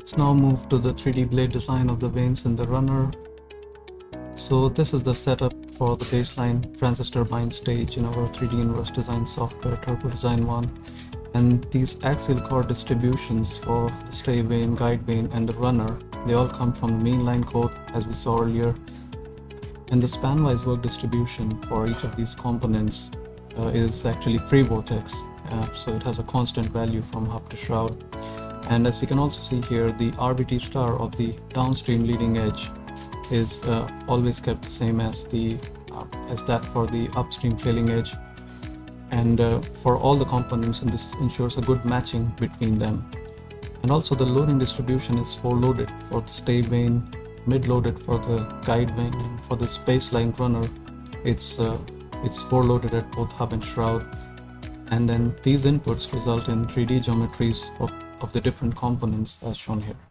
Let's now move to the 3D blade design of the vanes in the runner. So this is the setup for the baseline Francis turbine stage in our 3D inverse design software TURBOdesign 1 and these axial core distributions for the stay vane, guide vane and the runner they all come from the meanline code as we saw earlier and the span-wise work distribution for each of these components uh, is actually free vortex uh, so it has a constant value from hub to shroud and as we can also see here the RVT star of the downstream leading edge is uh, always kept the same as the uh, as that for the upstream trailing edge. And uh, for all the components and this ensures a good matching between them. And also the loading distribution is fore-loaded for the stay vane mid-loaded for the guide vane and for this baseline runner it's uh, it's fore-loaded at both hub and shroud. And then these inputs result in 3D geometries of, of the different components as shown here